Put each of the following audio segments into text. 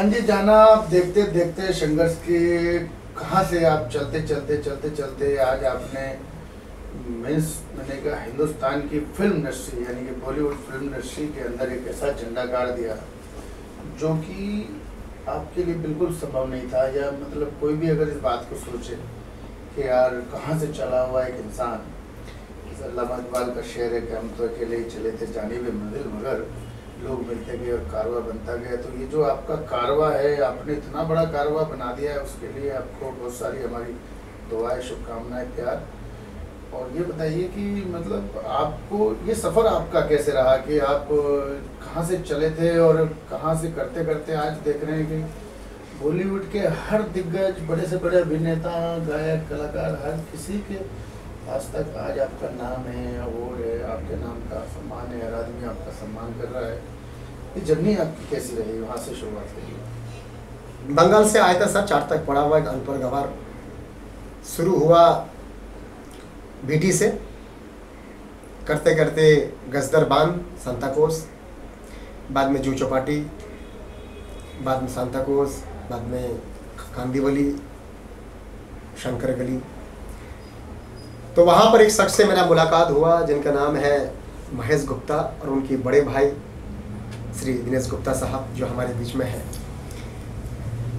कल्याण जी जाना आप देखते देखते संघर्ष के कहाँ से आप चलते चलते चलते चलते आज आपने मीन्स मैंने कहा हिंदुस्तान की फ़िल्म इंडस्ट्री यानी कि बॉलीवुड फ़िल्म इंडस्ट्री के अंदर एक ऐसा झंडा गाड़ दिया, जो कि आपके लिए बिल्कुल संभव नहीं था, या मतलब कोई भी अगर इस बात को सोचे कि यार कहाँ से चला हुआ एक इंसान। इकबाल का शेर है कि हम तो अकेले ही चले थे, जाने में मंजिल मगर लोग मिलते गए और कारवा बनता गया। तो ये जो आपका कारवा है, आपने इतना बड़ा कारवा बना दिया है, उसके लिए आपको बहुत सारी हमारी दुआएँ, शुभकामनाएँ, प्यार। और ये बताइए कि मतलब आपको, ये सफ़र आपका कैसे रहा कि आप कहाँ से चले थे और कहाँ से करते करते आज देख रहे हैं कि बॉलीवुड के हर दिग्गज, बड़े से बड़े अभिनेता, गायक, कलाकार, हर किसी के आज तक आज आपका नाम है अवार्ड है आपके नाम का सम्मान है, हर आदमी आपका सम्मान कर रहा है। जर्नी आपकी कैसी रही? वहाँ से शुरुआत करिए। बंगाल से आया था सर, चार तक पढ़ा हुआ अनपढ़ गवार। शुरू हुआ बीटी से। करते करते गजदर बाँध सांता कोर्स बाद में जू चौपाटी बाद में सांता कोर्स बाद में कांदीवली, शंकर गली। तो वहाँ पर एक शख्स से मेरा मुलाकात हुआ, जिनका नाम है महेश गुप्ता और उनके बड़े भाई श्री दिनेश गुप्ता साहब जो हमारे बीच में है।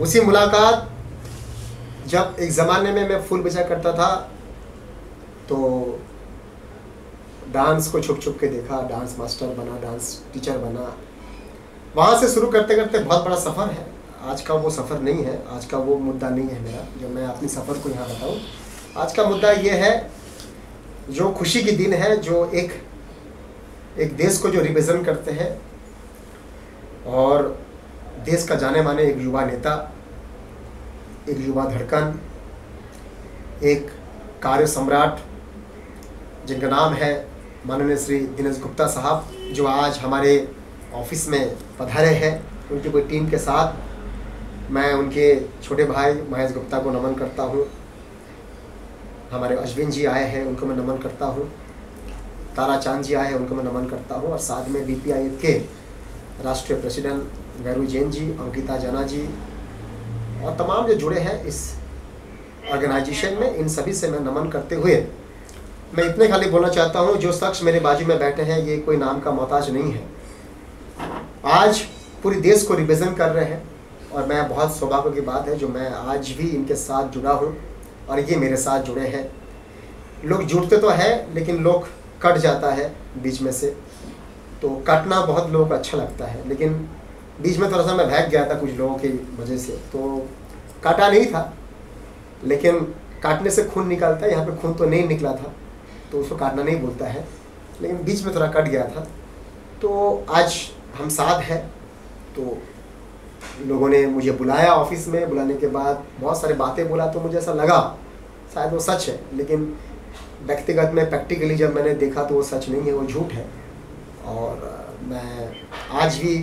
उसी मुलाकात, जब एक ज़माने में मैं फूल बेचा करता था तो डांस को छुप छुप के देखा, डांस मास्टर बना, डांस टीचर बना। वहाँ से शुरू करते करते बहुत बड़ा सफ़र है। आज का वो सफ़र नहीं है, आज का वो मुद्दा नहीं है मेरा, जो मैं अपनी सफ़र को यहाँ बताऊँ। आज का मुद्दा ये है, जो खुशी के दिन है, जो एक एक देश को जो रिप्रेजेंट करते हैं और देश का जाने माने एक युवा नेता, एक युवा धड़कन, एक कार्य सम्राट, जिनका नाम है माननीय श्री दिनेश गुप्ता साहब, जो आज हमारे ऑफ़िस में पधारे हैं। उनकी पूरी टीम के साथ मैं उनके छोटे भाई महेश गुप्ता को नमन करता हूँ। हमारे अश्विन जी आए हैं, उनको मैं नमन करता हूँ। तारा चाँद जी आए हैं, उनको मैं नमन करता हूँ। और साथ में बी के राष्ट्रीय प्रेसिडेंट गैरू जैन जी, अंकिता जना जी और तमाम जो जुड़े हैं इस ऑर्गेनाइजेशन में, इन सभी से मैं नमन करते हुए मैं इतने खाली बोलना चाहता हूँ, जो शख्स मेरे बाजू में बैठे हैं, ये कोई नाम का मोहताज नहीं है। आज पूरे देश को रिप्रेजेंट कर रहे हैं और मैं बहुत सौभाग्य की बात है जो मैं आज भी इनके साथ जुड़ा हूँ और ये मेरे साथ जुड़े हैं। लोग जुड़ते तो हैं, लेकिन लोग कट जाता है बीच में से। तो कटना बहुत लोगों को अच्छा लगता है, लेकिन बीच में थोड़ा सा मैं भाग गया था कुछ लोगों की वजह से तो काटा नहीं था, लेकिन काटने से खून निकलता है, यहाँ पे खून तो नहीं निकला था तो उसको काटना नहीं बोलता है, लेकिन बीच में थोड़ा कट गया था। तो आज हम साथ हैं तो लोगों ने मुझे बुलाया ऑफ़िस में, बुलाने के बाद बहुत सारे बातें बोला तो मुझे ऐसा लगा, शायद वो सच है, लेकिन व्यक्तिगत में, प्रैक्टिकली जब मैंने देखा तो वो सच नहीं है, वो झूठ है। और मैं आज भी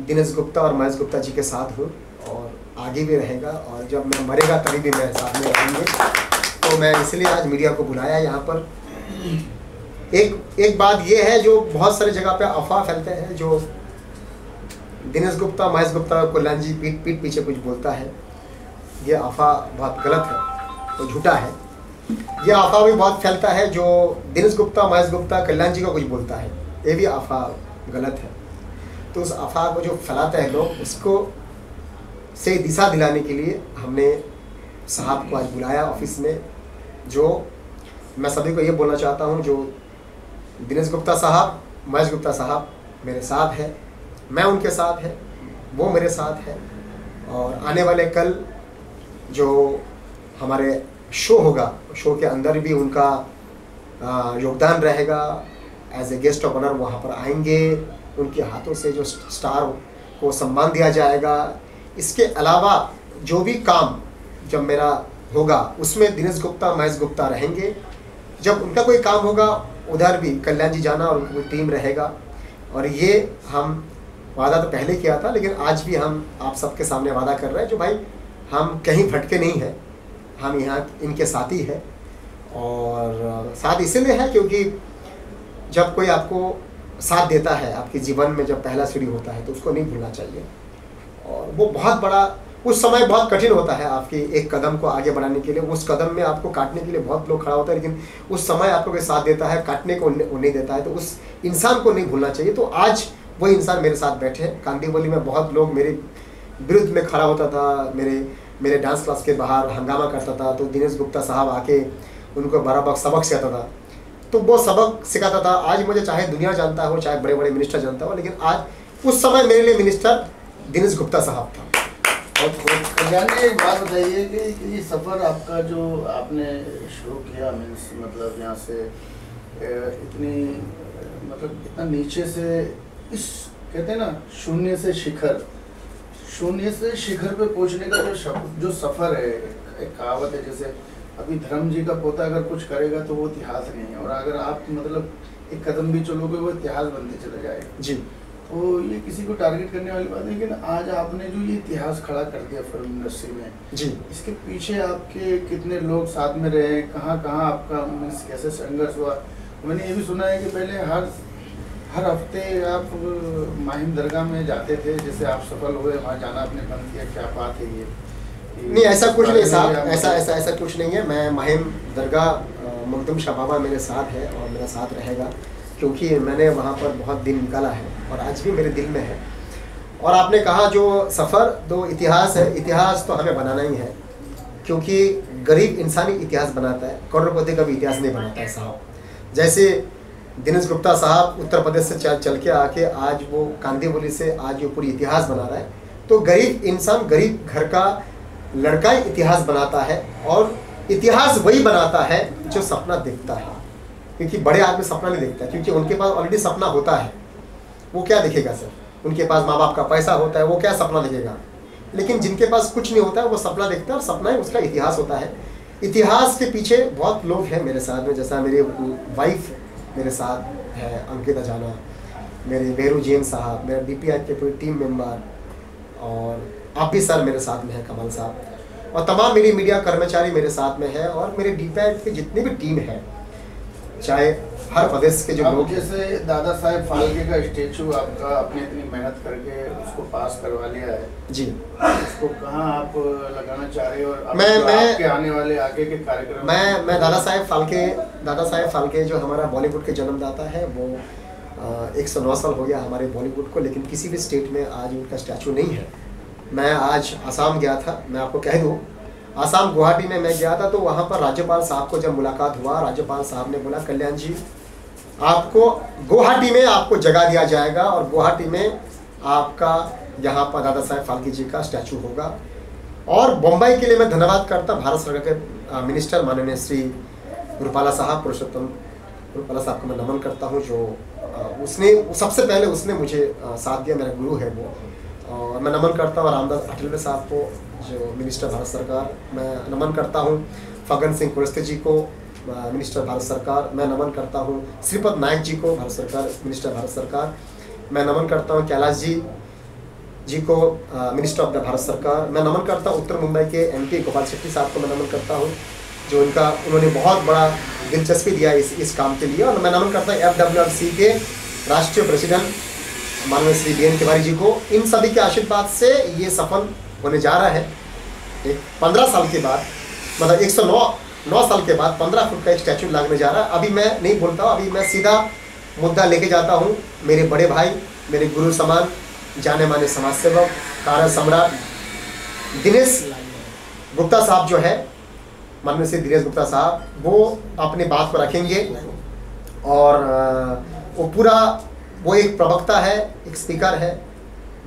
दिनेश गुप्ता और महेश गुप्ता जी के साथ हूँ और आगे भी रहेगा और जब मैं मरेगा तभी भी मेरे साथ में रहेंगे। तो मैं इसलिए आज मीडिया को बुलाया यहाँ पर। एक एक बात ये है जो बहुत सारी जगह पे अफवाह फैलते हैं, जो दिनेश गुप्ता, महेश गुप्ता कल्याण जी पीठ पीठ पीछे कुछ बोलता है। ये अफवाह बहुत गलत है तो झूठा है। ये अफवाह भी बहुत फैलता है जो दिनेश गुप्ता, महेश गुप्ता, कल्याण जी का कुछ बोलता है। ये भी अफवाह गलत है। तो उस अफवाह को जो फैलाते हैं लोग, उसको से दिशा दिलाने के लिए हमने साहब को आज बुलाया ऑफ़िस में, जो मैं सभी को ये बोलना चाहता हूँ, जो दिनेश गुप्ता साहब, महेश गुप्ता साहब मेरे साथ है, मैं उनके साथ है, वो मेरे साथ है, और आने वाले कल जो हमारे शो होगा, शो के अंदर भी उनका योगदान रहेगा as a guest of honour वहाँ पर आएँगे। उनके हाथों से जो स्टार को सम्मान दिया जाएगा। इसके अलावा जो भी काम जब मेरा होगा, उसमें दिनेश गुप्ता, महेश गुप्ता रहेंगे। जब उनका कोई काम होगा, उधर भी कल्याण जी जाना और उनकी टीम रहेगा। और ये हम, वादा तो पहले किया था, लेकिन आज भी हम आप सबके सामने वादा कर रहे हैं, जो भाई हम कहीं भटके नहीं हैं। हम यहाँ इनके साथी हैं। और साथ इसीलिए है क्योंकि जब कोई आपको साथ देता है, आपके जीवन में जब पहला सीढ़ी होता है तो उसको नहीं भूलना चाहिए। और वो बहुत बड़ा, उस समय बहुत कठिन होता है आपके एक कदम को आगे बढ़ाने के लिए। उस कदम में आपको काटने के लिए बहुत लोग खड़ा होता है, लेकिन उस समय आपको साथ देता है, काटने को नहीं देता है तो उस इंसान को नहीं भूलना चाहिए। तो आज वो इंसान मेरे साथ बैठे। कांदीवली में बहुत लोग मेरे विरुद्ध में खड़ा होता था, मेरे मेरे डांस क्लास के बाहर हंगामा करता था तो दिनेश गुप्ता साहब आके उनको बराबर सबक सिखाता था। तो वो सबक सिखाता था। आज मुझे चाहे दुनिया जानता हो, चाहे बड़े बड़े मिनिस्टर जानता हो, लेकिन आज उस समय मेरे लिए मिनिस्टर दिनेश गुप्ता साहब था। कल्याण जी, एक बात बताइए कि ये सफ़र आपका जो आपने शुरू किया मीन्स मतलब यहाँ से इतनी मतलब इतना नीचे से, इस, कहते हैं ना, शून्य से शिखर, शून्य से शिखर पे पहुँचने का जो जो सफ़र है, एक कहावत है, जैसे अभी धर्म जी का पोता अगर कुछ करेगा तो वो इतिहास नहीं है। और अगर आप मतलब एक कदम भी चलोगे वो इतिहास बनते चले जाएगा। जी। तो ये किसी को टारगेट करने वाली बात है लेकिन आज आपने जो ये इतिहास खड़ा कर दिया फ़िल्म इंडस्ट्री में जी। इसके पीछे आपके कितने लोग साथ में रहे कहाँ कहाँ आपका मीन्स कैसे संघर्ष हुआ? मैंने ये भी सुना है कि पहले हर हर हफ़्ते आप माहिम दरगाह में जाते थे जैसे आप सफल हुए वहाँ जाना आपने बंद किया क्या बात है ये? नहीं ऐसा कुछ नहीं साहब ऐसा ऐसा ऐसा कुछ नहीं है। मैं माहिम दरगाह मखदूम शाह बाबा मेरे साथ है और मेरा साथ रहेगा क्योंकि मैंने वहाँ पर बहुत दिन निकाला है और आज भी मेरे दिल में है। और आपने कहा जो सफ़र दो इतिहास है। इतिहास तो हमें बनाना ही है क्योंकि गरीब इंसानी इतिहास बनाता है। करोड़पति का भी इतिहास नहीं बनाता है साहब। जैसे दिनेश गुप्ता साहब उत्तर प्रदेश से चल चल के आके आज वो कांदीवली से आज वो पूरी इतिहास बना रहा है। तो गरीब इंसान गरीब घर का लड़का इतिहास बनाता है और इतिहास वही बनाता है जो सपना देखता है। क्योंकि बड़े आदमी सपना नहीं देखता, क्योंकि उनके पास ऑलरेडी सपना होता है। वो क्या दिखेगा सर? उनके पास माँ बाप का पैसा होता है, वो क्या सपना दिखेगा? लेकिन जिनके पास कुछ नहीं होता है, वो सपना देखता है और सपना ही उसका इतिहास होता है। इतिहास के पीछे बहुत लोग हैं मेरे साथ में, जैसा मेरे वाइफ मेरे साथ है, अंकिता जाना मेरे बेरू जैन साहब, मेरा डी के पूरी टीम मेंबर और आप भी सर मेरे साथ में है कमल साहब। और तमाम मेरी मीडिया कर्मचारी मेरे साथ में है और मेरे डी के जितनी भी टीम है चाहे हर प्रदेश के जो लोग जैसे दादा साहेब फाल्के का स्टेचू आपका आपने इतनी मेहनत करके उसको पास करवा लिया है। जी। उसको कहाँ आप लगाना चाह रहे हो और मैं मैं आपके आने वाले आगे के कार्यक्रम मैं मैं दादा साहेब फाल्के दादा साहेब फाल्के जो हमारा बॉलीवुड के जन्मदाता है वो एक सौ नौ साल हो गया हमारे बॉलीवुड को लेकिन किसी भी स्टेट में आज उनका स्टैचू नहीं है। मैं आज आसाम गया था, मैं आपको कह दूँ, आसाम गुवाहाटी में मैं गया था तो वहाँ पर राज्यपाल साहब को जब मुलाकात हुआ, राज्यपाल साहब ने बोला, कल्याण जी, आपको गुवाहाटी में आपको जगह दिया जाएगा और गुवाहाटी में आपका यहाँ पर दादा साहेब फाल्के जी का स्टैचू होगा और बम्बई के लिए मैं धन्यवाद करता भारत सरकार के मिनिस्टर माननीय श्री रूपाला साहब, पुरुषोत्तम रूपाला साहब को मैं नमन करता हूँ, जो उसने, सबसे पहले उसने मुझे साथ दिया, मेरा गुरु है वो। और मैं नमन करता हूँ रामदास अटलवे साहब को, जो मिनिस्टर भारत सरकार, मैं नमन करता हूँ। फगन सिंह कुरस्ते जी को मिनिस्टर भारत सरकार, मैं नमन करता हूँ। श्रीपद नायक जी को, भारत सरकार, मिनिस्टर भारत सरकार, मैं नमन करता हूँ। कैलाश जी जी को मिनिस्टर ऑफ़ द भारत सरकार, मैं नमन करता हूँ। उत्तर मुंबई के एमपी गोपाल शेट्टी साहब को मैं नमन करता हूँ, जो इनका उन्होंने बहुत बड़ा दिलचस्पी दिया इस इस काम के लिए। और मैं नमन करता हूँ एफ़ के राष्ट्रीय प्रेसिडेंट माननीय श्री बी एन तिवारी जी को इन सभी के आशीर्वाद से ये सफल होने जा रहा है। एक पंद्रह साल के बाद मतलब एक सौ नौ नौ साल के बाद पंद्रह फुट का एक स्टैचू लगने जा रहा है। अभी मैं नहीं बोलता हूँ अभी मैं सीधा मुद्दा लेके जाता हूँ। मेरे बड़े भाई, मेरे गुरु समान जाने माने समाज सेवक कार्य सम्राट, दिनेश गुप्ता साहब जो है, माननीय से दिनेश गुप्ता साहब, वो अपनी बात को रखेंगे और वो पूरा वो एक प्रवक्ता है, एक स्पीकर है।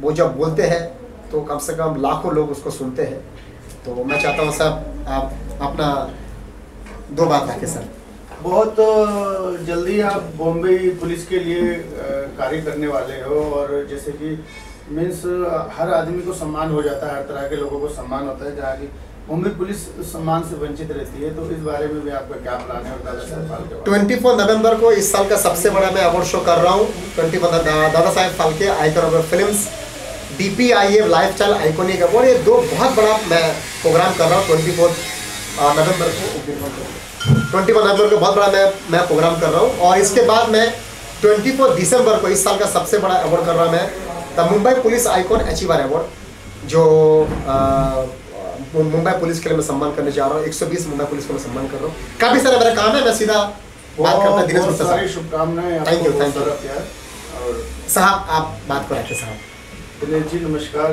वो जब बोलते हैं तो कम से कम लाखों लोग उसको सुनते हैं। तो मैं चाहता हूँ सर आप अपना दो बात रखें, सर। बहुत जल्दी आप बॉम्बे पुलिस के लिए कार्य करने वाले हो और जैसे कि मीन्स हर आदमी को सम्मान हो जाता है, हर तरह के लोगों को सम्मान होता है, जहाँ की पुलिस तो फोर नवंबर को इस साल का सबसे बड़ा मैं अवार्ड शो कर रहा हूँ। Twenty four Dada Saheb Phalke of film D P I life style iconic award ये दो बहुत बड़ा मैं प्रोग्राम कर रहा हूँ ट्वेंटी फोर नवंबर को। ट्वेंटी वन नवंबर को बहुत बड़ा मैं मैं प्रोग्राम कर रहा हूँ। और इसके बाद मैं ट्वेंटी फोर दिसंबर को इस साल का सबसे बड़ा अवार्ड कर रहा हूँ मैं, the Mumbai police icon achiever award जो मुंबई पुलिस के लिए मैं सम्मान करने जा रहा हूँ। 120 मुंबई पुलिस को मैं सम्मान कर रहा हूँ। काफ़ी सारा मेरा काम है मैं सीधा बात करता हूँ दिनेश गुप्ता सारी साहब। शुभकामनाएँ you. सारा प्यार। और साहब आप बात को रखें साहब। दिनेश जी नमस्कार।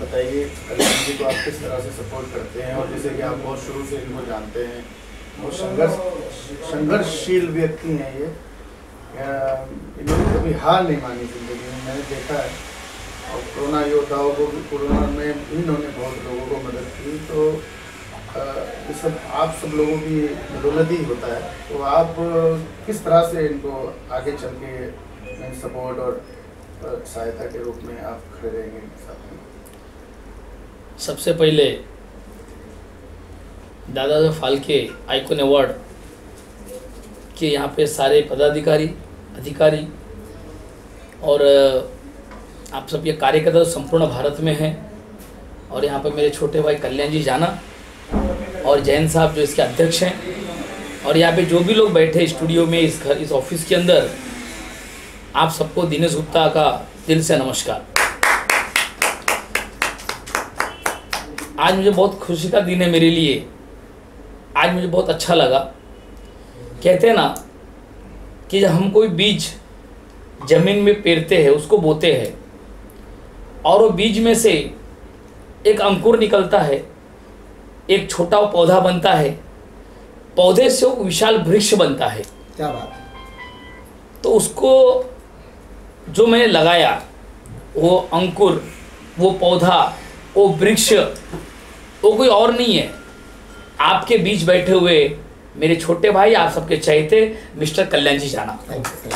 बताइए कल्याण जी को आप किस तरह से सपोर्ट करते हैं? और जैसे कि आप बहुत शुरू से इनको जानते हैं और संघर्ष संघर्षशील व्यक्ति हैं ये। इन्होंने कभी हार नहीं मानी ज़िंदगी में मैंने देखा है। और कोरोना योद्धाओं को भी कोरोना में इन्होंने बहुत लोगों को मदद की। तो ये सब आप सब लोगों की बदौलत ही होता है। तो आप किस तरह से इनको आगे चल के सपोर्ट और सहायता के रूप में आप खड़े रहेंगे सबसे पहले दादा साहब फाल्के आइकॉन अवार्ड के यहाँ पे सारे पदाधिकारी, अधिकारी और आप सब ये कार्यकर्ता संपूर्ण भारत में हैं। और यहाँ पर मेरे छोटे भाई कल्याण जी जाना और जैन साहब जो इसके अध्यक्ष हैं। और यहाँ पे जो भी लोग बैठे स्टूडियो में, इस घर, इस ऑफ़िस के अंदर, आप सबको दिनेश गुप्ता का दिल से नमस्कार। आज मुझे बहुत खुशी का दिन है मेरे लिए। आज मुझे बहुत अच्छा लगा। कहते हैं ना कि हम कोई बीज ज़मीन में पेरते हैं, उसको बोते हैं और वो बीज में से एक अंकुर निकलता है एक छोटा पौधा बनता है पौधे से वो विशाल वृक्ष बनता है। क्या बात तो उसको जो मैंने लगाया वो अंकुर वो पौधा वो वृक्ष वो कोई और नहीं है। आपके बीच बैठे हुए मेरे छोटे भाई आप सबके चाहते मिस्टर कल्याण जी जाना। थैंक यू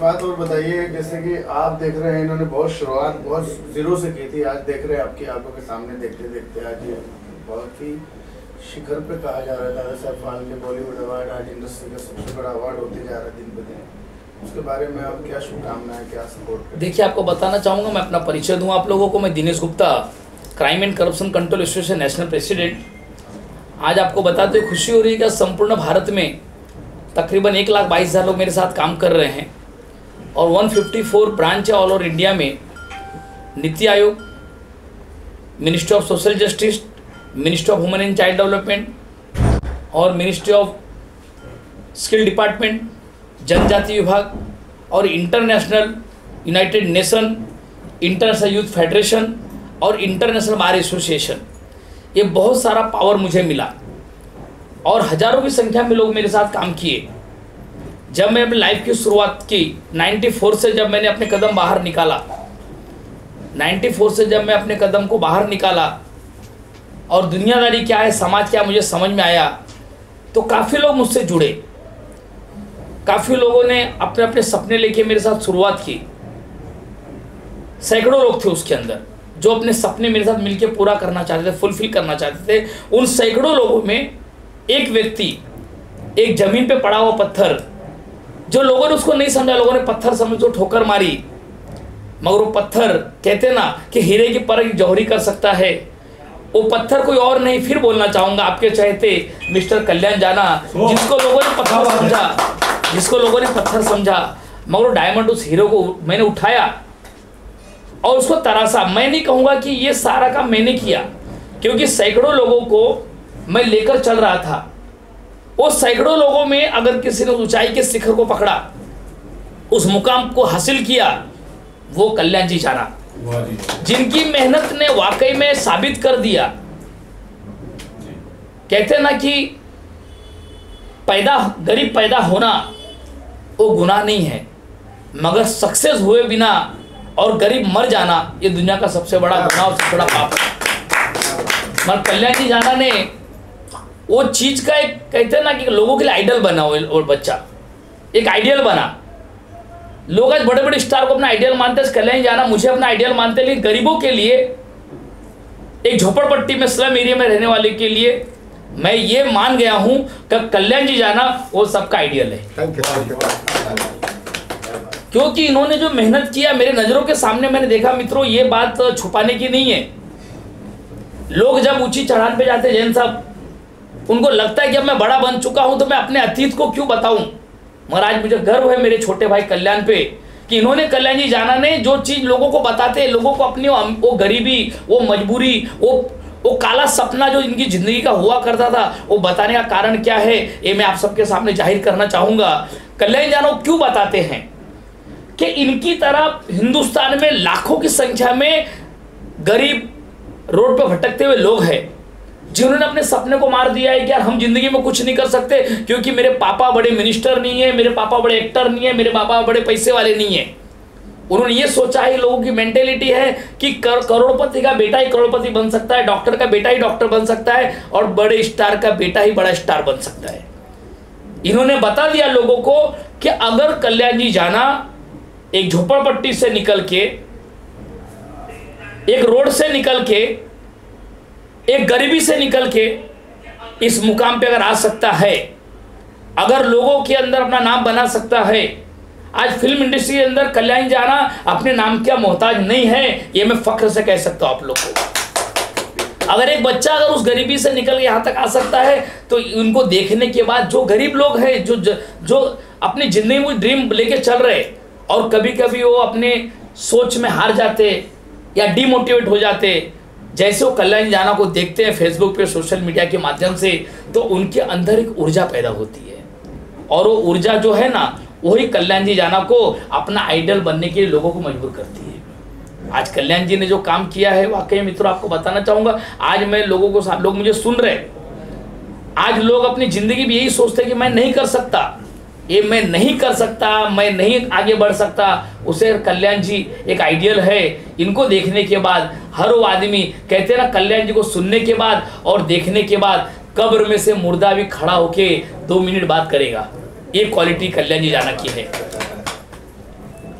बात और बताइए, जैसे कि आप देख रहे हैं, इन्होंने बहुत शुरुआत बहुत ज़ीरो से की थी। आज देख रहे हैं आपकी आँखों के सामने देखते देखते आज ये बहुत ही शिखर पे कहा जा रहा है। दादा साहब फाल्के बॉलीवुड अवार्ड आज इंडस्ट्री का सबसे बड़ा अवार्ड होते जा रहा है दिन ब दिन। उसके बारे में आप क्या शुभकामनाएँ, क्या सपोर्ट देखिए, आपको बताना चाहूँगा, मैं अपना परिचय दूँ आप लोगों को। मैं Dinesh Gupta crime and corruption control association national president आज आपको बताते हुए खुशी हो रही है कि संपूर्ण भारत में तकरीबन एक लाख बाईस हज़ार लोग मेरे साथ काम कर रहे हैं। और 154 ब्रांच है ऑल ओवर इंडिया में। Niti Aayog ministry of social justice ministry of women and child development और मिनिस्ट्री ऑफ़ स्किल डिपार्टमेंट जनजाति विभाग और international united nation international youth federation और इंटरनेशनल बार एसोसिएशन ये बहुत सारा पावर मुझे मिला और हज़ारों की संख्या में लोग मेरे साथ काम किए। जब मैं अपनी लाइफ की शुरुआत की 94 से जब मैंने अपने कदम बाहर निकाला 94 से जब मैं अपने कदम को बाहर निकाला, और दुनियादारी क्या है, समाज क्या मुझे समझ में आया तो काफ़ी लोग मुझसे जुड़े। काफ़ी लोगों ने अपने अपने सपने लेके मेरे साथ शुरुआत की। सैकड़ों लोग थे उसके अंदर, जो अपने सपने मेरे साथ मिलके पूरा करना चाहते थे फुलफिल करना चाहते थे। उन सैकड़ों लोगों में एक व्यक्ति, एक ज़मीन पे पड़ा हुआ पत्थर जो लोगों ने उसको नहीं समझा लोगों ने पत्थर समझो ठोकर मारी। मगर वो पत्थर कहते ना कि हीरे की परख जौहरी कर सकता है। वो पत्थर कोई और नहीं फिर बोलना चाहूँगा आपके चाहते मिस्टर कल्याण जाना जिसको लोगों ने पत्थर समझा जिसको लोगों ने पत्थर समझा। मगर वो डायमंड उस हीरो को मैंने उठाया और उसको तरासा मैं नहीं कहूँगा कि ये सारा काम मैंने किया क्योंकि सैकड़ों लोगों को मैं लेकर चल रहा था। वो सैकड़ों लोगों में अगर किसी ने ऊंचाई के शिखर को पकड़ा उस मुकाम को हासिल किया वो कल्याण जी जाना। जिनकी मेहनत ने वाकई में साबित कर दिया। कहते हैं ना कि पैदा गरीब पैदा होना वो गुनाह नहीं है। मगर सक्सेस हुए बिना और गरीब मर जाना ये दुनिया का सबसे बड़ा गुनाह और सबसे बड़ा पाप है। मगर कल्याण जी जाना ने वो चीज़ का एक कहते हैं ना कि लोगों के लिए आइडल बना वो बच्चा। एक आइडियल बना। लोग आज बड़े बड़े स्टार को अपना आइडियल मानते हैं कल्याण जाना मुझे अपना आइडियल मानते हैं लेकिन गरीबों के लिए एक झोपड़पट्टी में स्लम एरिया में रहने वाले के लिए मैं ये मान गया हूँ कि कल्याण जी जाना वो सबका आइडियल है। क्योंकि इन्होंने जो मेहनत किया मेरे नज़रों के सामने मैंने देखा मित्रों ये बात छुपाने की नहीं है। लोग जब ऊँची चढ़ान पे जाते जैन साहब उनको लगता है कि अब मैं बड़ा बन चुका हूँ तो मैं अपने अतीत को क्यों बताऊँ? मगर आज मुझे गर्व है मेरे छोटे भाई कल्याण पे कि इन्होंने कल्याण जी जाना ने जो चीज़ लोगों को बताते हैं, लोगों को अपनी वो गरीबी, वो मजबूरी, वो वो काला सपना जो इनकी ज़िंदगी का हुआ करता था, वो बताने का कारण क्या है, ये मैं आप सबके सामने ज़ाहिर करना चाहूँगा। कल्याण जाना क्यों बताते हैं? कि इनकी तरह हिंदुस्तान में लाखों की संख्या में गरीब रोड पर भटकते हुए लोग हैं। जिन्होंने अपने सपने को मार दिया है कि यार हम ज़िंदगी में कुछ नहीं कर सकते क्योंकि मेरे पापा बड़े मिनिस्टर नहीं है मेरे पापा बड़े एक्टर नहीं है मेरे पापा बड़े पैसे वाले नहीं है। उन्होंने ये सोचा है लोगों की मेंटेलिटी है कि कर, करोड़पति का बेटा ही करोड़पति बन सकता है डॉक्टर का बेटा ही डॉक्टर बन सकता है और बड़े स्टार का बेटा ही बड़ा स्टार बन सकता है। इन्होंने बता दिया लोगों को कि अगर कल्याण जी जाना एक झोपड़पट्टी से निकल के एक रोड से निकल के एक गरीबी से निकल के इस मुकाम पे अगर आ सकता है, अगर लोगों के अंदर अपना नाम बना सकता है, आज फ़िल्म इंडस्ट्री के अंदर कल्याण जाना अपने नाम क्या मोहताज नहीं है, ये मैं फख्र से कह सकता हूँ आप लोग को। अगर एक बच्चा अगर उस गरीबी से निकल के यहाँ तक आ सकता है तो उनको देखने के बाद जो गरीब लोग हैं, जो जो अपनी ज़िंदगी में ड्रीम लेके चल रहे, और कभी कभी वो अपने सोच में हार जाते या डिमोटिवेट हो जाते जैसे वो कल्याण जाना को देखते हैं फेसबुक पे सोशल मीडिया के माध्यम से तो उनके अंदर एक ऊर्जा पैदा होती है। और वो ऊर्जा जो है ना, वही कल्याण जी जाना को अपना आइडल बनने के लिए लोगों को मजबूर करती है। आज कल्याण जी ने जो काम किया है, वाकई मित्रों, आपको बताना चाहूँगा, आज मैं लोगों को लोग मुझे सुन रहे आज लोग अपनी ज़िंदगी में यही सोचते हैं कि मैं नहीं कर सकता। ये मैं नहीं कर सकता, मैं नहीं आगे बढ़ सकता। उसे कल्याण जी, एक आइडियल है। इनको देखने के बाद, हर वो आदमी कहते ना, कल्याण जी को सुनने के बाद और देखने के बाद, कब्र में से मुर्दा भी खड़ा होके दो मिनट बात करेगा। ये क्वालिटी कल्याण जी जाना की है।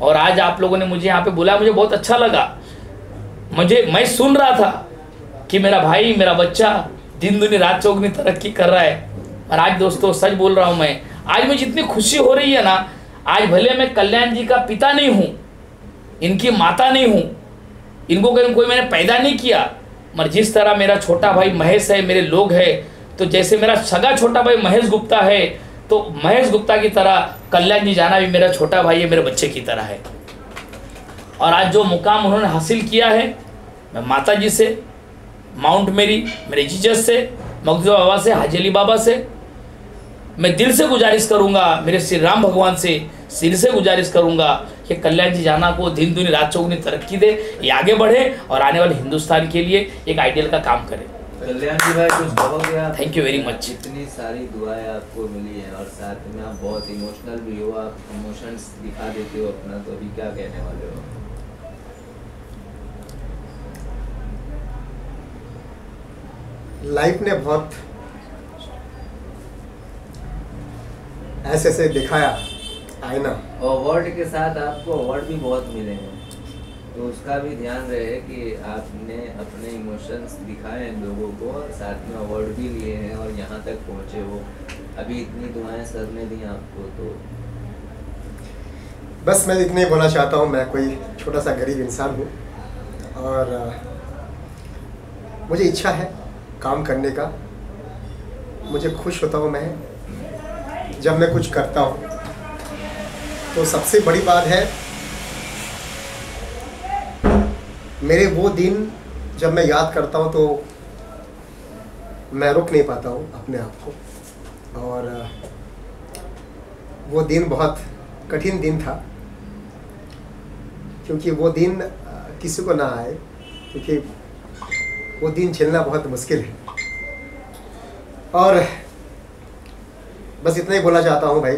और आज आप लोगों ने मुझे यहाँ पे बोला, मुझे बहुत अच्छा लगा। मुझे, मैं सुन रहा था कि मेरा भाई, मेरा बच्चा दिन दुनी रात चौगनी तरक्की कर रहा है। और आज दोस्तों, सच बोल रहा हूँ मैं आज मुझे जितनी खुशी हो रही है ना, आज भले मैं कल्याण जी का पिता नहीं हूँ, इनकी माता नहीं हूँ, इनको कहीं कोई मैंने पैदा नहीं किया, मगर जिस तरह मेरा छोटा भाई महेश है, मेरे लोग है तो जैसे मेरा सगा छोटा भाई महेश गुप्ता है तो महेश गुप्ता की तरह कल्याण जी जाना भी मेरा छोटा भाई है, मेरे बच्चे की तरह है। और आज जो मुकाम उन्होंने हासिल किया है, मैं माता जी से, माउंट मेरी, मेरे जीजस से मखदू बाबा से हाजी अली बाबा से मैं दिल से गुजारिश करूँगा मेरे श्री राम भगवान से सिर से गुजारिश करूँगा कि कल्याण जी जाना को दिन दुनी रात चौगनी तरक्की दे ये आगे बढ़े और आने वाले हिंदुस्तान के लिए एक आइडियल का काम करे। कल्याण जी भाई कुछ कहोगे आप? थैंक यू वेरी मच इतनी सारी दुआएँ आपको मिली हैं और साथ में आप बहुत इमोशनल भी हो आप इमोशंस दिखा देते हो अपना तो अभी क्या कहने वाले हो? लाइफ ने बहुत ऐसे ऐसे दिखाया आईना अवार्ड के साथ आपको अवार्ड भी बहुत मिले हैं। तो उसका भी ध्यान रहे कि आपने अपने इमोशंस दिखाए हैं लोगों को और साथ में अवार्ड भी लिए हैं और यहाँ तक पहुँचे हो। अभी इतनी दुआएँ सर ने दी आपको तो। बस मैं इतने ही बोलना चाहता हूँ मैं कोई छोटा सा गरीब इंसान हूँ। और मुझे इच्छा है काम करने का। मुझे खुश होता हूँ मैं। जब मैं कुछ करता हूँ। तो सबसे बड़ी बात है, मेरे वो दिन जब मैं याद करता हूँ तो मैं रुक नहीं पाता हूँ अपने आप को। और, वो दिन बहुत कठिन दिन था, क्योंकि वो दिन किसी को ना आए, क्योंकि वो दिन झेलना बहुत मुश्किल है। और बस इतना ही बोलना चाहता हूँ भाई।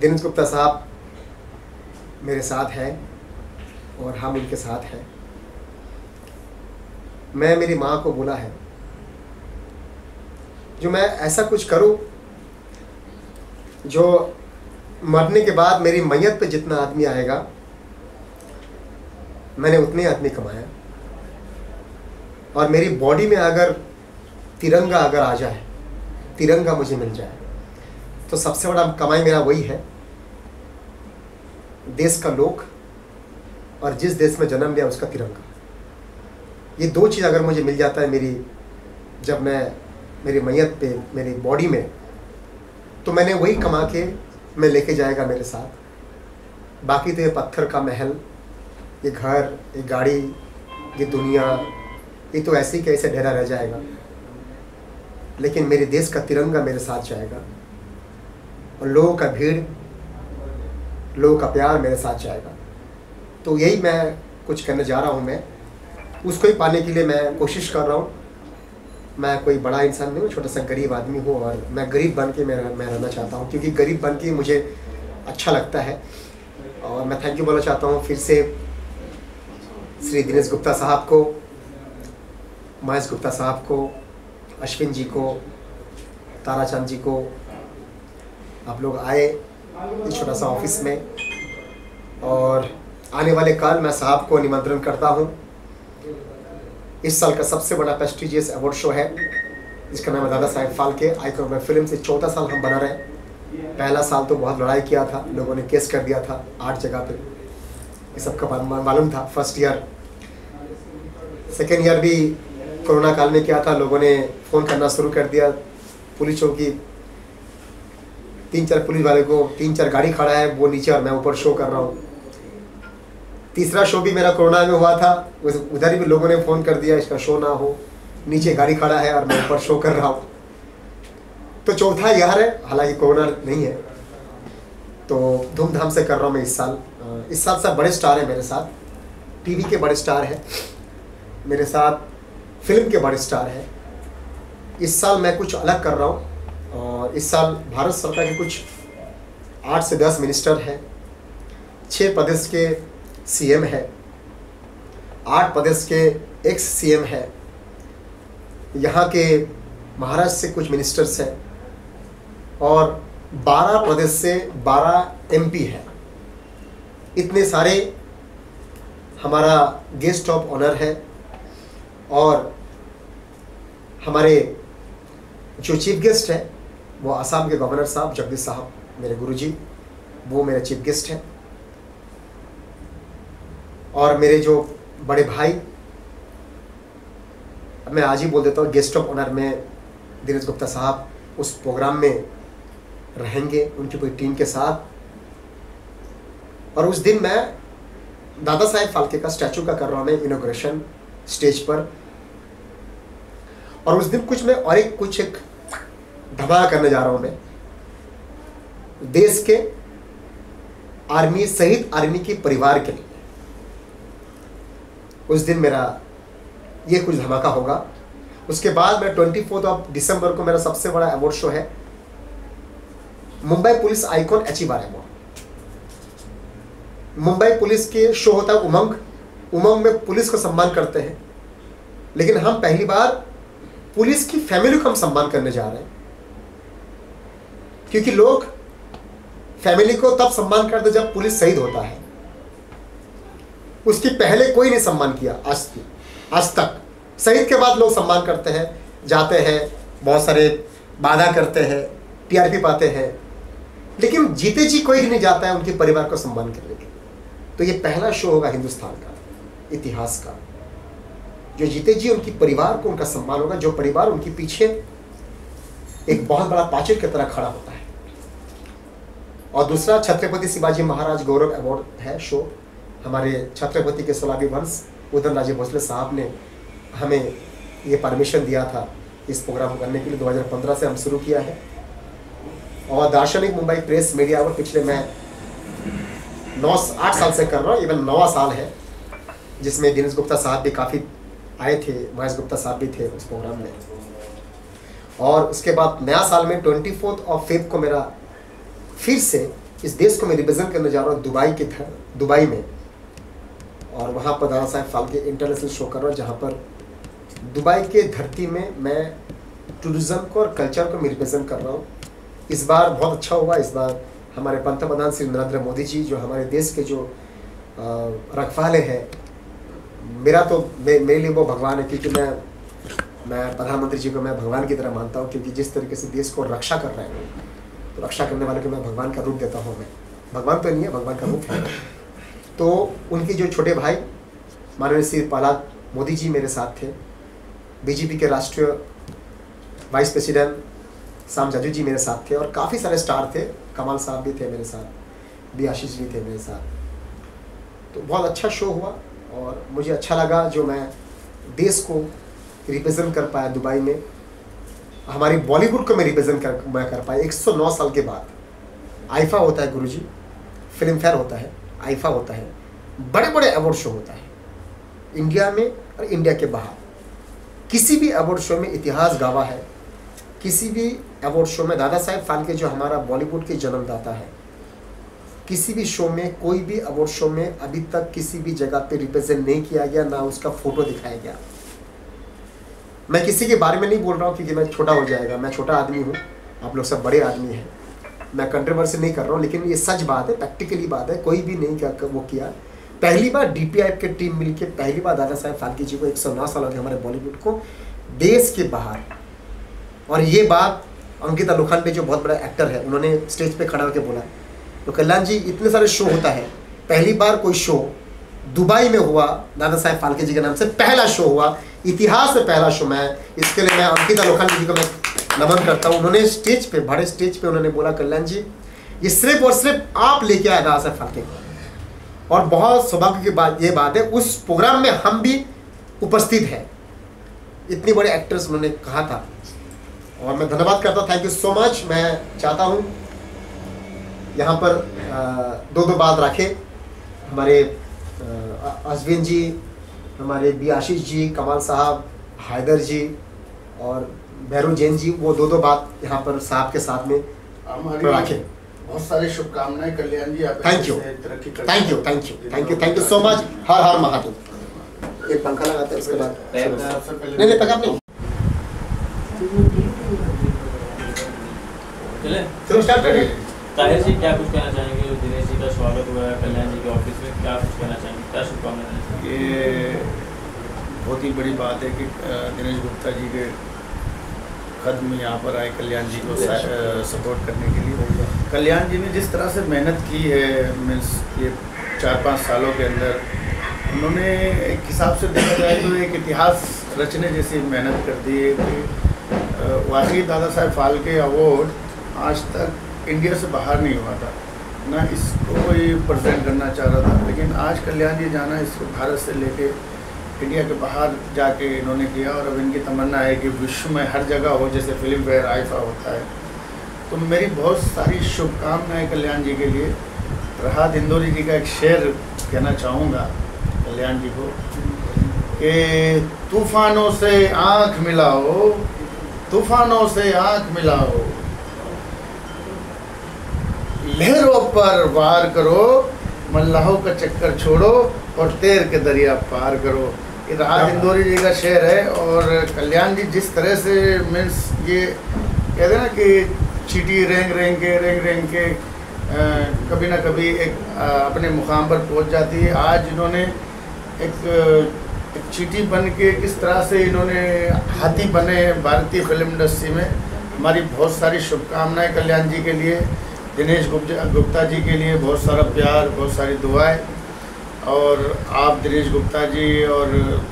दिनेश गुप्ता साहब मेरे साथ हैं और हम उनके साथ हैं। मैं मेरी माँ को बोला है जो मैं ऐसा कुछ करूँ जो मरने के बाद मेरी मैयत पे जितना आदमी आएगा, मैंने उतने आदमी कमाया और मेरी बॉडी में अगर तिरंगा अगर आ जाए तिरंगा मुझे मिल जाए। तो सबसे बड़ा कमाई मेरा वही है। देश का लोक और जिस देश में जन्म लिया उसका तिरंगा। ये दो चीज़ अगर मुझे मिल जाता है मेरी, जब मैं, मेरी मैयत पे, मेरी बॉडी में तो मैंने वही कमा के मैं लेके जाएगा मेरे साथ। बाकी तो ये पत्थर का महल, ये घर, ये गाड़ी, ये दुनिया, ये तो ऐसे ही कैसे ढेरा रह जाएगा। लेकिन मेरे देश का तिरंगा मेरे साथ जाएगा। और लोगों का भीड़, लोगों का प्यार मेरे साथ जाएगा। तो यही मैं कुछ करने जा रहा हूँ मैं। उसको ही पाने के लिए मैं कोशिश कर रहा हूँ। मैं कोई बड़ा इंसान नहीं हूँ, छोटा सा गरीब आदमी हूँ और मैं गरीब बन के मैं मैं रहना चाहता हूँ। क्योंकि गरीब बन के मुझे अच्छा लगता है। और मैं थैंक यू बोलना चाहता हूँ फिर से श्री दिनेश गुप्ता साहब को, महेश गुप्ता साहब को। अश्विन जी को, ताराचंद जी को, आप लोग आए इस छोटा सा ऑफ़िस में। और आने वाले कल मैं साहब को निमंत्रण करता हूँ। इस साल का सबसे बड़ा प्रेस्टिजियस अवार्ड शो है, जिसका नाम है दादा साहेब फाल्के। आइकॉन में फ़िल्म से चौथा साल हम बना रहे हैं। पहला साल तो बहुत लड़ाई किया था, लोगों ने केस कर दिया था आठ जगह पे। ये सबका मालूम था फ़र्स्ट ईयर सेकेंड ईयर भी कोरोना काल में क्या था? लोगों ने फ़ोन करना शुरू कर दिया पुलिस चौकी तीन चार पुलिस वाले को, तीन चार गाड़ी खड़ा है, वो नीचे और मैं ऊपर शो कर रहा हूँ। तीसरा शो भी मेरा कोरोना में हुआ था। उधर भी लोगों ने फ़ोन कर दिया, इसका शो ना हो। नीचे गाड़ी खड़ा है और मैं ऊपर शो कर रहा हूँ। तो चौथा यार है, हालाँकि कोरोना नहीं है तो धूमधाम से कर रहा हूँ मैं इस साल। इस साल सब बड़े स्टार हैं मेरे साथ। टीवी के बड़े स्टार हैं। मेरे साथ फ़िल्म के बड़े स्टार हैं। इस साल मैं कुछ अलग कर रहा हूँ, और इस साल भारत सरकार के कुछ आठ से दस मिनिस्टर हैं। छः प्रदेश के सीएम है। आठ प्रदेश के एक्स सीएम है। यहाँ के महाराष्ट्र से कुछ मिनिस्टर्स हैं, और बारह प्रदेश से बारह एमपी है। इतने सारे हमारा गेस्ट ऑफ़ ऑनर है, और हमारे जो चीफ गेस्ट है, वो आसाम के गवर्नर साहब, जगदीश साहब, मेरे गुरुजी, वो मेरे चीफ गेस्ट हैं। और मेरे जो बड़े भाई मैं आज ही बोल देता हूँ गेस्ट ऑफ़ ऑनर में दिनेश गुप्ता साहब उस प्रोग्राम में रहेंगे, उनकी पूरी टीम के साथ। और उस दिन मैं दादा साहेब फाल्के का स्टैचू का कर रहा हूँ, मैं इनोग्रेशन स्टेज पर। और उस दिन कुछ मैं और एक कुछ एक धमाका करने जा रहा हूँ मैं। देश के आर्मी, शहीद आर्मी के परिवार के लिए। उस दिन मेरा ये कुछ धमाका होगा। उसके बाद मैं ट्वेंटी फोर्थ ऑफ़ दिसंबर को मेरा सबसे बड़ा अवार्ड शो है। Mumbai police icon achiever award Mumbai police के शो होता है उमंग। उमंग में पुलिस को सम्मान करते हैं। लेकिन हम पहली बार पुलिस की फैमिली को हम सम्मान करने जा रहे हैं। क्योंकि लोग फैमिली को तब सम्मान करते जब पुलिस शहीद होता है। उसकी पहले कोई नहीं सम्मान किया आज की, आज तक। शहीद के बाद लोग सम्मान करते हैं, जाते हैं, बहुत सारे बाधा करते हैं, टीआरपी पाते हैं। लेकिन जीते जी कोई नहीं जाता है उनके परिवार को सम्मान करने के लिए। तो ये पहला शो होगा हिंदुस्तान का, इतिहास का। जो जीते जी, उनकी परिवार को उनका सम्मान होगा, जो परिवार उनके पीछे एक बहुत बड़ा पाचिल की तरह खड़ा होता है। और दूसरा, छत्रपति शिवाजी महाराज गौरव अवार्ड है, शो। हमारे छत्रपति के सलाबी वंश उदयन राजे भोसले साहब ने हमें ये परमिशन दिया था इस प्रोग्राम को करने के लिए। 2015 से हम शुरू किया है। और दार्शनिक मुंबई प्रेस मीडिया और पिछले मैं नौ, आठ साल से कर रहा हूँ, इवन नौवा साल है, जिसमें दिनेश गुप्ता साहब भी काफ़ी आए थे, महेश गुप्ता साहब भी थे उस प्रोग्राम में। और उसके बाद नया साल में ट्वेंटी फोर्थ ऑफ़ फेब को मेरा फिर से इस देश को मैं रिप्रेजेंट करने जा रहा हूँ, दुबई के था दुबई में। और वहाँ पर दादा साहब फाल्के इंटरनेशनल शो कर रहा हूँ, जहाँ पर दुबई के धरती में मैं टूरिज़्म को और कल्चर को मैं रिप्रेजेंट कर रहा हूँ। इस बार बहुत अच्छा हुआ, इस बार हमारे पंत प्रधान श्री नरेंद्र मोदी जी, जो हमारे देश के जो रखवाले हैं मेरा तो मे, मेरे लिए वो भगवान है क्योंकि मैं मैं प्रधानमंत्री जी को मैं भगवान की तरह मानता हूँ क्योंकि जिस तरीके से देश को रक्षा कर रहे हैं तो रक्षा करने वाले को मैं भगवान का रूप देता हूँ मैं। भगवान तो नहीं है भगवान का रूप है। तो उनके जो छोटे भाई माननीय श्री प्रहलाद मोदी जी मेरे साथ थे बीजेपी के राष्ट्रीय वाइस प्रेसिडेंट शाम जाजू जी मेरे साथ थे और काफ़ी सारे स्टार थे कमाल साहब भी थे मेरे साथ बी आशीष भी थे मेरे साथ। तो बहुत अच्छा शो हुआ। और मुझे अच्छा लगा जो मैं देश को रिप्रेजेंट कर पाया दुबई में। हमारी बॉलीवुड को मैं रिप्रेजेंट कर, मैं कर पाया। 109 साल के बाद आइफा होता है गुरुजी फ़िल्म फेयर होता है आइफा होता है बड़े बड़े अवार्ड शो होता है, इंडिया में और इंडिया के बाहर। किसी भी अवार्ड शो में इतिहास गावा है, किसी भी अवार्ड शो में दादा साहेब फाल्के जो हमारा बॉलीवुड के जन्मदाता है किसी भी शो में, कोई भी अवार्ड शो में अभी तक किसी भी जगह पे रिप्रेजेंट नहीं किया गया, ना उसका फ़ोटो दिखाया गया। मैं किसी के बारे में नहीं बोल रहा हूँ, क्योंकि मैं छोटा हो जाएगा। मैं छोटा आदमी हूँ। आप लोग सब बड़े आदमी हैं। मैं कंट्रोवर्सी नहीं कर रहा हूँ, लेकिन ये सच बात है प्रैक्टिकली बात है। कोई भी नहीं क्या, वो किया। पहली बार डी की टीम मिलके, पहली बार दादा साहब फाल्के जी को एक सौ नौ साल हो गए हमारे बॉलीवुड को, देश के बाहर। और ये बात अंकिता लोखंडे, जो बहुत बड़ा एक्टर है, उन्होंने स्टेज पे खड़ा होकर बोला। तो कल्याण जी, इतने सारे शो होता है। पहली बार कोई शो दुबई में हुआ, दादा साहेब फालके जी के नाम से पहला शो हुआ। इतिहास में पहला शो मैं, इसके लिए मैं अंकिता लोखंडे जी को मैं नमन करता हूँ। उन्होंने स्टेज पे, बड़े स्टेज पे उन्होंने बोला, कल्याण जी, ये सिर्फ़ और सिर्फ़ आप लेके आए दादा साहेब फालके और बहुत सौभाग्य की बात, ये बात है, उस प्रोग्राम में हम भी उपस्थित हैं। इतनी बड़े एक्टर्स उन्होंने कहा था। और मैं धन्यवाद करता थैंक यू सो मच मैं चाहता हूँ यहाँ पर दो दो बात रखे। हमारे अ, अश्विन जी हमारे बी आशीष जी कमाल साहब हैदर जी और भैरू जैन जी वो दो दो बात यहाँ पर साहब के साथ में हमारी रखें। बहुत सारी शुभकामनाएँ कल्याण जी आप तरक्की करते thank you thank you thank you thank you so much हर हर महादेव। एक पंखा लगाते हैं उसके बाद नहीं नहीं पैकअप नहीं। चलो। स्टार्ट करिए ताहिर जी क्या कुछ कहना चाहेंगे? दिनेश जी का स्वागत हुआ है कल्याण जी के ऑफ़िस में क्या कुछ कहना चाहेंगे? क्या शुभकामनाएँ देना चाहेंगे? ये बहुत ही बड़ी बात है कि दिनेश गुप्ता जी के कदम यहाँ पर आए कल्याण जी को सपोर्ट करने के लिए। कल्याण जी ने जिस तरह से मेहनत की है मीन्स ये चार पाँच सालों के अंदर उन्होंने एक हिसाब से देखा जाए तो एक इतिहास रचने जैसी मेहनत कर दी है कि वाकई दादा साहब फाल्के अवार्ड आज तक इंडिया से बाहर नहीं हुआ था। ना इसको कोई प्रजेंट करना चाह रहा था। लेकिन आज कल्याण जी जाना, इसको भारत से लेके इंडिया के बाहर जाके इन्होंने किया और अब इनकी तमन्ना है कि विश्व में हर जगह हो, जैसे फ़िल्म फेयर आईफा होता है। तो मेरी बहुत सारी शुभकामनाएँ कल्याण जी के लिए। राहत इंदौरी जी का एक शेर कहना चाहूँगा कल्याण जी को कि तूफानों से आँख मिलाओ, तूफानों से आँख मिलाओ। लहरों पर वार करो मल्लाहों का चक्कर छोड़ो और तैर के दरिया पार करो। ये राहत इंदौरी जी का शेर है और कल्याण जी जिस तरह से मीन्स ये कहते हैं ना कि चीटी रेंग रेंग के रेंग रेंग के अ, कभी ना कभी एक अ, अपने मुकाम पर पहुँच जाती है। आज इन्होंने एक एक चीटी बन के किस तरह से इन्होंने हाथी बने भारतीय फ़िल्म इंडस्ट्री में। हमारी बहुत सारी शुभकामनाएँ कल्याण जी के लिए। दिनेश गुप्ता जी के लिए बहुत सारा प्यार, बहुत सारी दुआएँ। और आप दिनेश गुप्ता जी और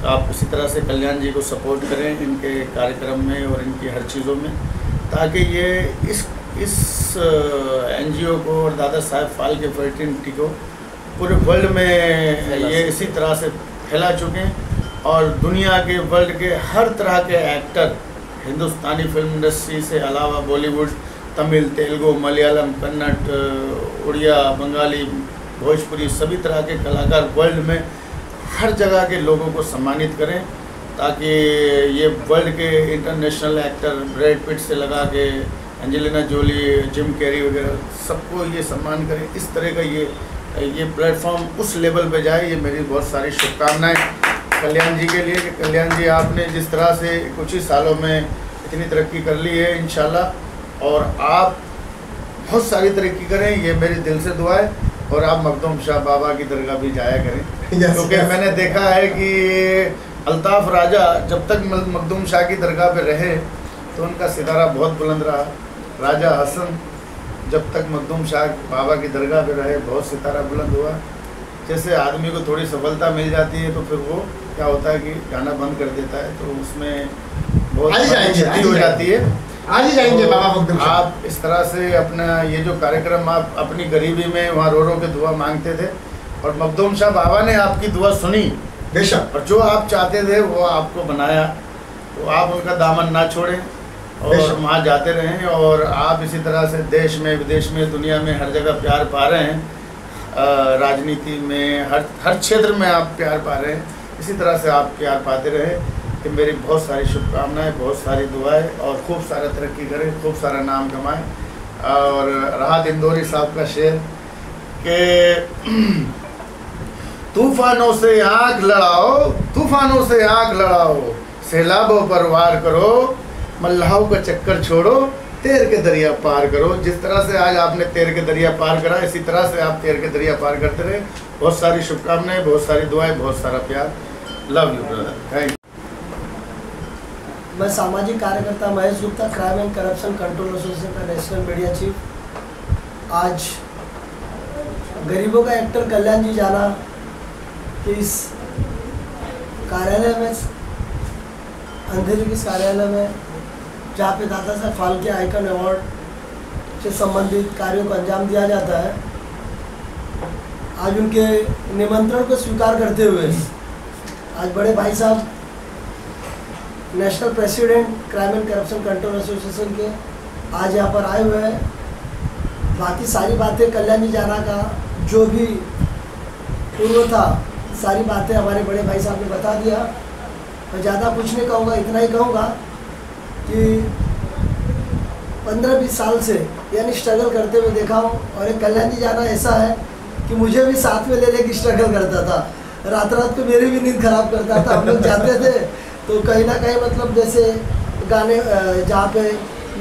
आप इसी तरह से कल्याण जी को सपोर्ट करें इनके कार्यक्रम में और इनकी हर चीज़ों में, ताकि ये इस इस एनजीओ को और दादा साहब फाल्के फर्टिनिटी को पूरे वर्ल्ड में ये इसी तरह से फैला चुके और दुनिया के, वर्ल्ड के हर तरह के एक्टर, हिंदुस्तानी फ़िल्म इंडस्ट्री से अलावा बॉलीवुड तमिल, तेलुगु, मलयालम, कन्नड़, उड़िया, बंगाली, भोजपुरी, सभी तरह के कलाकार वर्ल्ड में हर जगह के लोगों को सम्मानित करें ताकि ये वर्ल्ड के इंटरनेशनल एक्टर ब्रैड पिट से लगा के एंजेलिना जोली जिम कैरी वगैरह सबको ये सम्मान करें। इस तरह का ये ये प्लेटफॉर्म उस लेवल पे जाए, ये मेरी बहुत सारी शुभकामनाएँ। कल्याण जी के लिए कि कल्याण जी आपने जिस तरह से कुछ ही सालों में इतनी तरक्की कर ली है इन और आप बहुत सारी तरक्की करें ये मेरी दिल से दुआ है और आप मखदूम शाह बाबा की दरगाह भी जाया करें। Yes, क्योंकि yes. मैंने देखा है कि अल्ताफ़ राजा जब तक मखदूम शाह की दरगाह पे रहे तो उनका सितारा बहुत बुलंद रहा। राजा हसन जब तक मखदूम शाह बाबा की दरगाह पे रहे बहुत सितारा बुलंद हुआ। जैसे आदमी को थोड़ी सफलता मिल जाती है तो फिर वो क्या होता है कि गाना बंद कर देता है तो उसमें बहुत क्षति हो जाती है। आज ही जाएँगे बाबा मखदूम आप इस तरह से अपना ये जो कार्यक्रम आप अपनी गरीबी में वहाँ रो रो के दुआ मांगते थे और मखदूम शाह बाबा ने आपकी दुआ सुनी। बेशक। और जो आप चाहते थे वो आपको बनाया। तो आप उनका दामन ना छोड़ें और वहाँ जाते रहें और आप इसी तरह से देश में विदेश में दुनिया में हर जगह प्यार पा रहे हैं। राजनीति में हर हर क्षेत्र में आप प्यार पा रहे हैं। इसी तरह से आप प्यार पाते रहें। कि मेरी बहुत सारी शुभकामनाएँ, बहुत सारी दुआएँ और खूब सारा तरक्की करें, खूब सारा नाम कमाएँ। और राहत इंदौरी साहब का शेर कि तूफानों से आग लड़ाओ, तूफानों से आग लड़ाओ, सैलाबों पर वार करो, मल्लाहों का चक्कर छोड़ो, तैर के दरिया पार करो। जिस तरह से आज आपने तैर के दरिया पार करा, इसी तरह से आप तैर के दरिया पार करते रहे। बहुत सारी शुभकामनाएँ, बहुत सारी दुआएँ, बहुत सारा प्यार। Love you brother thank you मैं सामाजिक कार्यकर्ता Mahesh Gupta crime and corruption control association का नेशनल मीडिया चीफ आज गरीबों का एक्टर कल्याण जी जाना, कि इस कार्यालय में, अंधेरी के कार्यालय में, जहाँ पे दादा साहब फाल्के आइकन अवार्ड से संबंधित कार्यों को अंजाम दिया जाता है, आज उनके निमंत्रण को स्वीकार करते हुए, आज बड़े भाई साहब national president, crime and corruption control association के आज यहाँ पर आए हुए हैं। बाकी सारी बातें कल्याणी जाना का, जो भी पूर्व था, सारी बातें हमारे बड़े भाई साहब ने बता दिया। मैं ज़्यादा कुछ नहीं कहूँगा, इतना ही कहूँगा कि पंद्रह बीस साल से यानी स्ट्रगल करते हुए देखा हूँ, और एक कल्याणी जाना ऐसा है कि मुझे भी साथ में ले लेके स्ट्रगल करता था। रात रात को मेरी भी नींद खराब करता था। हम लोग जाते थे तो कहीं ना कहीं मतलब जैसे गाने जहाँ पे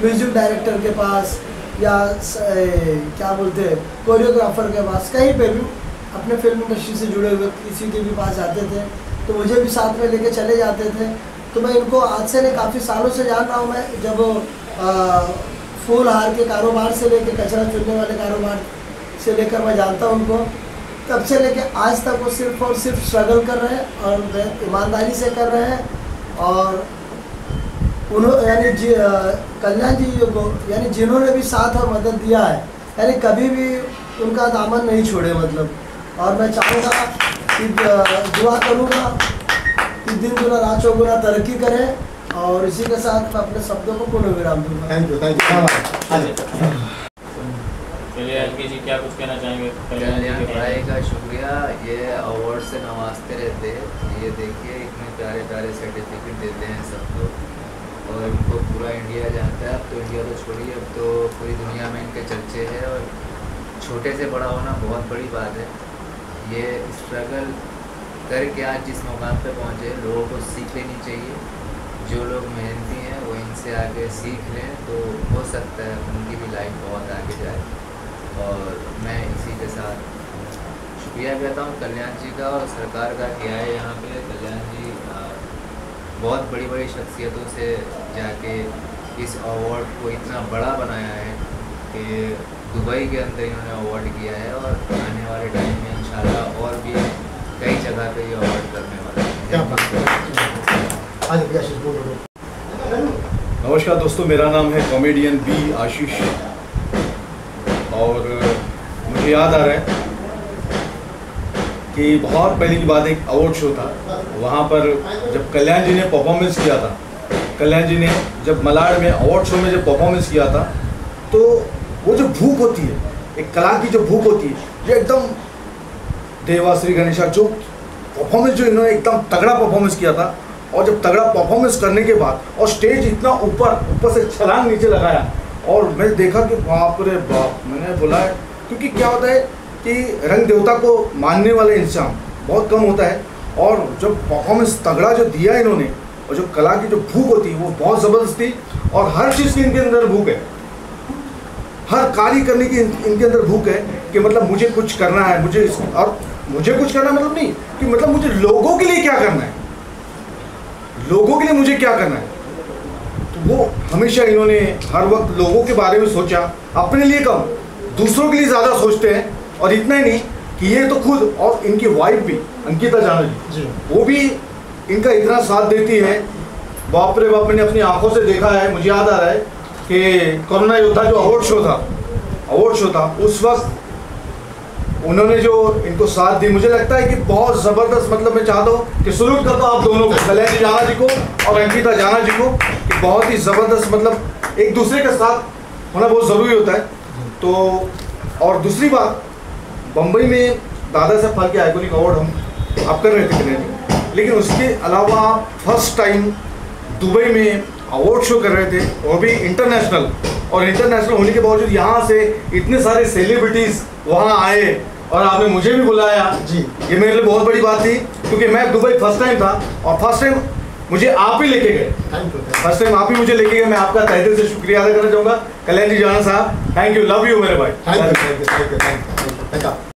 म्यूज़िक डायरेक्टर के पास या क्या बोलते हैं, कोरियोग्राफर के पास, कहीं पे भी अपने फ़िल्म इंडस्ट्री से जुड़े हुए किसी के भी पास जाते थे तो मुझे भी साथ में लेके चले जाते थे। तो मैं इनको आज से नहीं, काफ़ी सालों से जान रहा हूँ मैं, जब फूल हार के कारोबार से लेके, कचरा चुनने वाले कारोबार से लेकर मैं जानता हूँ उनको। तब से लेके आज तक वो सिर्फ़ और सिर्फ़ स्ट्रगल कर रहे हैं और ईमानदारी से कर रहे हैं। और उन्होंने यानी जी कल्याण जी को यानी जिन्होंने भी साथ और मदद दिया है यानी कभी भी उनका दामन नहीं छोड़े मतलब। और मैं चाहूँगा कि दुआ करूँगा कि दिन गुना रात चौगुना तरक्की करें और इसी के साथ मैं अपने शब्दों को पुनः विराम दूँगा। थैंक यू थैंक यू चलिए एल जी क्या कुछ कहना चाहेंगे? कल्याण जी कल्याण के बारे भाई का शुक्रिया ये अवार्ड से नवाजते रहते हैं ये देखिए प्यारे प्यारे सर्टिफिकेट देते हैं सबको। और इनको पूरा इंडिया जानता है। अब तो इंडिया तो छोड़िए अब तो पूरी दुनिया में इनके चर्चे हैं और छोटे से बड़ा होना बहुत बड़ी बात है। ये स्ट्रगल करके आज जिस मुकाम पे पहुँचे, लोगों को सीख लेनी चाहिए। जो लोग मेहनती हैं, वो इनसे आगे सीख लें तो हो सकता है उनकी भी लाइफ बहुत आगे जाए। और मैं इसी के साथ शुक्रिया कहता हूँ। कल्याण जी का और सरकार का किया है यहाँ पे। कल्याण जी बहुत बड़ी बड़ी शख्सियतों से जाके इस अवार्ड को इतना बड़ा बनाया है कि दुबई के अंदर इन्होंने अवार्ड किया है और आने वाले टाइम में इंशाल्लाह और भी कई जगह पे ये अवार्ड करने वाले हैं। है? हाँ हो। नमस्कार दोस्तों मेरा नाम है कॉमेडियन बी आशीष। और मुझे याद आ रहा है कि बहुत पहले की बात एक अवार्ड शो था। वहाँ पर जब कल्याण जी ने परफॉर्मेंस किया था, कल्याण जी ने जब मलाड में अवार्ड शो में जब परफॉर्मेंस किया था तो वो जो भूख होती है, एक कला की जो भूख होती है, ये एकदम देवा श्री गणेशा जो परफॉर्मेंस जो इन्होंने एकदम तगड़ा परफॉर्मेंस किया था, और जब तगड़ा परफॉर्मेंस करने के बाद, और स्टेज इतना ऊपर ऊपर से छलांग नीचे लगाया, और मैं देखा कि बाप रे बाप, मैंने बोला, क्योंकि क्या होता है कि रंग देवता को मानने वाले इंसान बहुत कम होता है और जब परफॉर्मेंस तगड़ा जो दिया इन्होंने, और जो कला की जो भूख होती है, वो बहुत ज़बरदस्त थी, और हर चीज़ की इनके अंदर भूख है। हर कार्य करने की इन- इनके अंदर भूख है कि मतलब मुझे कुछ करना है, मुझे इस, और मुझे कुछ करना मतलब नहीं, कि मतलब मुझे लोगों के लिए क्या करना है? लोगों के लिए मुझे क्या करना है? तो वो हमेशा इन्होंने हर वक्त लोगों के बारे में सोचा, अपने लिए कम, दूसरों के लिए ज़्यादा सोचते हैं, और इतना ही नहीं कि ये तो खुद और इनकी वाइफ भी अंकिता जाना जी वो भी इनका इतना साथ देती है। बाप रे बाप मैंने अपनी आँखों से देखा है मुझे याद आ रहा है कि कोरोना योद्धा जो अवार्ड शो था अवार्ड शो था उस वक्त उन्होंने जो इनको साथ दी मुझे लगता है कि बहुत ज़बरदस्त मतलब मैं चाहता हूँ कि सलूट करता हूँ आप दोनों को कल्याण जाना जी को और अंकिता जाना जी को कि बहुत ही ज़बरदस्त मतलब एक दूसरे के साथ होना बहुत ज़रूरी होता है। तो और दूसरी बात बम्बई में दादा साहब फाल्के आइकोनिक अवार्ड हम आप कर रहे थे कल्याण लेकिन उसके अलावा फ़र्स्ट टाइम दुबई में अवार्ड शो कर रहे थे वो भी इंटरनेशनल और इंटरनेशनल होने के बावजूद यहाँ से इतने सारे सेलिब्रिटीज़ वहाँ आए और आपने मुझे भी बुलाया। जी। ये मेरे लिए बहुत बड़ी बात थी क्योंकि मैं दुबई फ़र्स्ट टाइम था और फ़र्स्ट टाइम मुझे आप ही लेके गए। फ़र्स्ट टाइम आप ही मुझे लेके गए मैं आपका तहे दिल से शुक्रिया अदा करना चाहूँगा। कल्याण जी जाना साहब थैंक यू लव यू मेरे भाई। Thank you thank you thank you thank you thank you